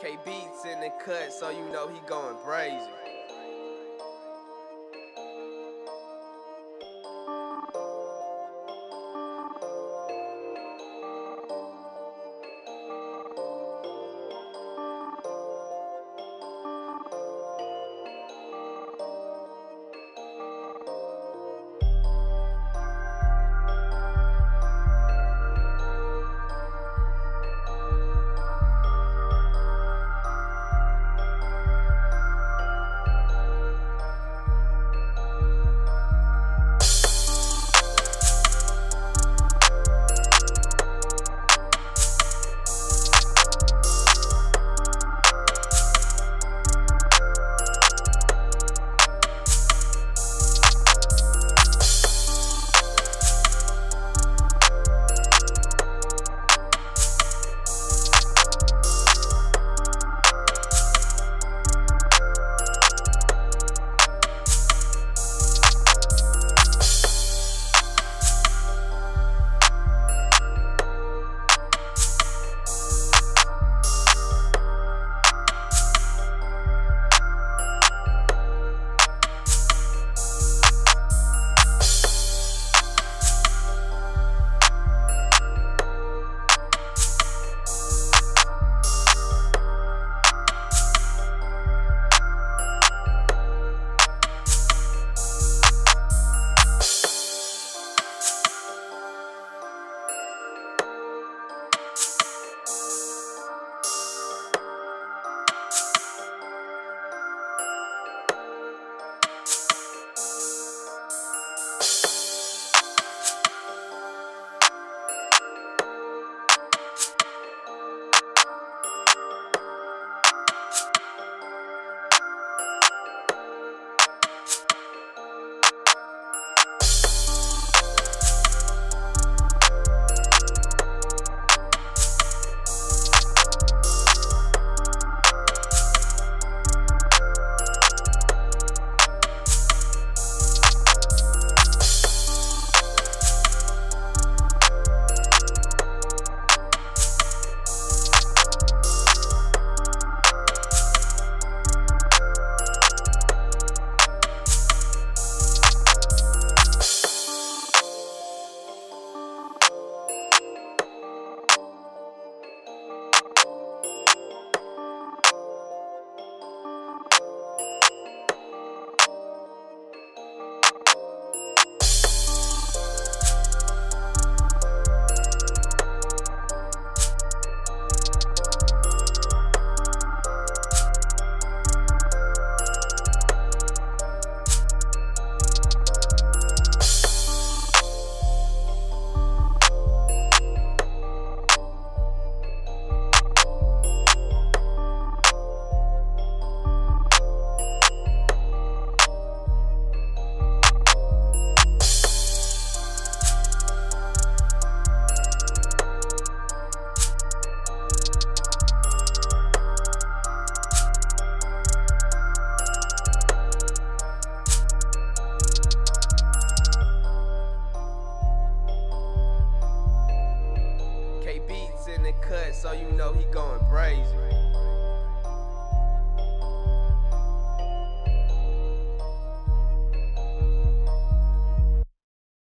K Beats in the cut, so you know he going crazy. cut, so you know he going crazy.